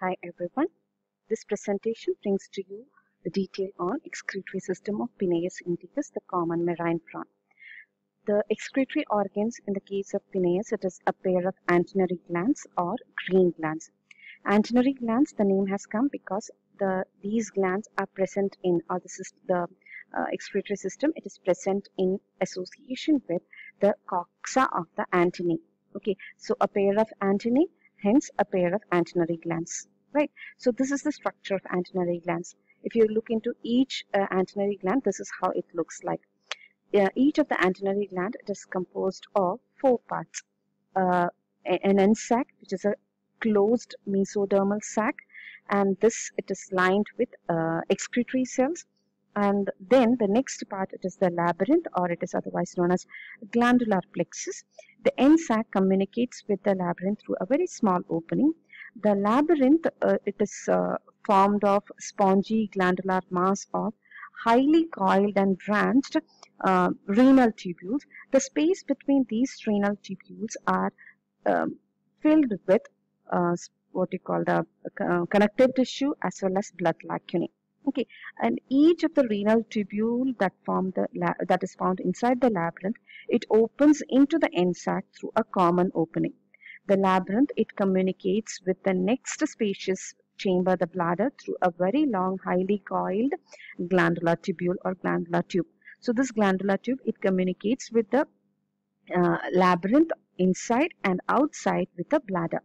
Hi everyone. This presentation brings to you the detail on excretory system of Penaeus indicus, the common marine prawn. The excretory organs in the case of Penaeus, it is a pair of antennary glands or green glands. Antennary glands, the name has come because the these glands are present in or the, the uh, excretory system, it is present in association with the coxa of the antennae. Okay, so a pair of antennae hence a pair of antennary glands right? So this is the structure of antennary glands. If you look into each uh, antennary gland this is how it looks like. Uh, each of the antennary gland it is composed of four parts. Uh, an end sac which is a closed mesodermal sac and this it is lined with uh, excretory cells and then the next part it is the labyrinth or it is otherwise known as glandular plexus. The end sac communicates with the labyrinth through a very small opening. The labyrinth uh, it is uh, formed of spongy glandular mass of highly coiled and branched uh, renal tubules. The space between these renal tubules are um, filled with uh, what you call the uh, connective tissue as well as blood lacunae okay and each of the renal tubule that form the that is found inside the labyrinth it opens into the end sac through a common opening. The labyrinth it communicates with the next spacious chamber the bladder through a very long highly coiled glandular tubule or glandular tube. So this glandular tube it communicates with the uh, labyrinth inside and outside with the bladder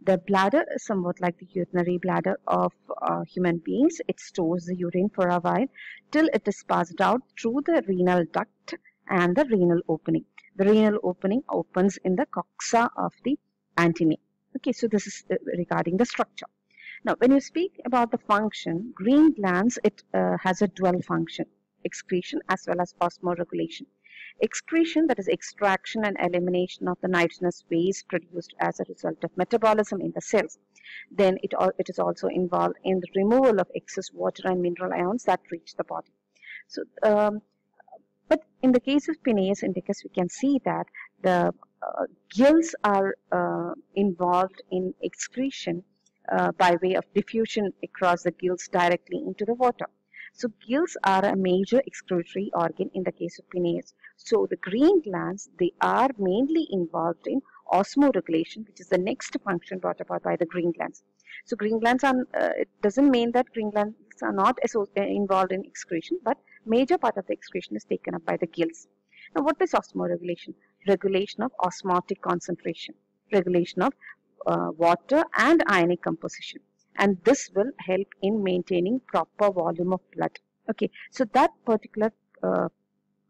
the bladder is somewhat like the urinary bladder of uh, human beings. It stores the urine for a while till it is passed out through the renal duct and the renal opening. The renal opening opens in the coxa of the antennae. Okay, so this is uh, regarding the structure. Now, when you speak about the function, green glands, it uh, has a dual function, excretion as well as osmoregulation. Excretion, that is extraction and elimination of the nitrogenous waste produced as a result of metabolism in the cells. Then it, it is also involved in the removal of excess water and mineral ions that reach the body. So, um, but in the case of Penaeus indicus, we can see that the uh, gills are uh, involved in excretion uh, by way of diffusion across the gills directly into the water. So gills are a major excretory organ in the case of Penaeus. So the green glands, they are mainly involved in osmoregulation, which is the next function brought about by the green glands. So green glands are, uh, it doesn't mean that green glands are not uh, involved in excretion, but major part of the excretion is taken up by the gills. Now what is osmoregulation? Regulation of osmotic concentration, regulation of uh, water and ionic composition and this will help in maintaining proper volume of blood. Okay, so that particular uh,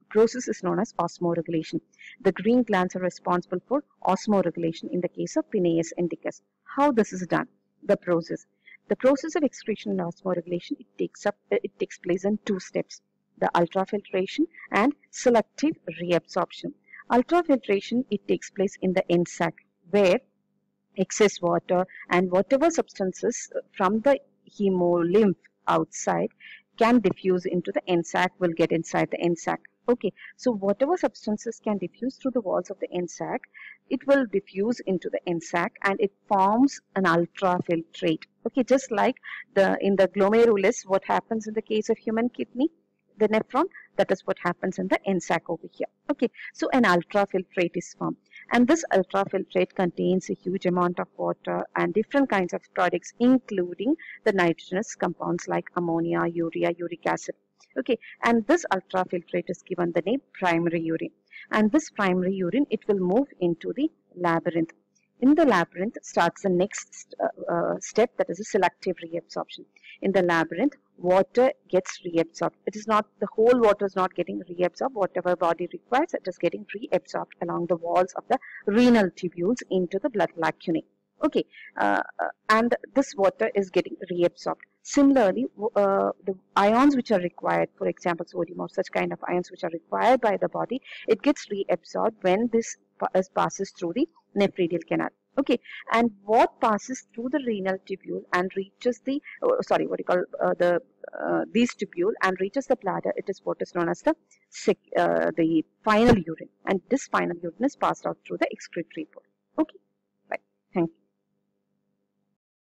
process is known as osmoregulation. The green glands are responsible for osmoregulation in the case of Penaeus indicus. How this is done? The process. The process of excretion and osmoregulation it takes up it takes place in two steps: the ultrafiltration and selective reabsorption. Ultrafiltration it takes place in the end sac where excess water and whatever substances from the hemolymph outside can diffuse into the end sac will get inside the end sac. Okay, so whatever substances can diffuse through the walls of the end sac, it will diffuse into the end sac and it forms an ultrafiltrate. Okay, just like the in the glomerulus, what happens in the case of human kidney, the nephron, that is what happens in the end sac over here. Okay, so an ultrafiltrate is formed and this ultrafiltrate contains a huge amount of water and different kinds of products including the nitrogenous compounds like ammonia, urea, uric acid. Okay, and this ultrafiltrate is given the name primary urine and this primary urine it will move into the labyrinth. In the labyrinth starts the next uh, uh, step that is a selective reabsorption. In the labyrinth water gets reabsorbed. It is not, the whole water is not getting reabsorbed. Whatever body requires, it is getting reabsorbed along the walls of the renal tubules into the blood lacunae. Okay, uh, uh, and this water is getting reabsorbed. Similarly, uh, the ions which are required, for example, sodium or such kind of ions which are required by the body, it gets reabsorbed when this passes through the nephridial canal. Okay and what passes through the renal tubule and reaches the oh, sorry what you call uh, the uh, these tubule and reaches the bladder it is what is known as the uh, the final urine. And this final urine is passed out through the excretory pore. Okay right thank you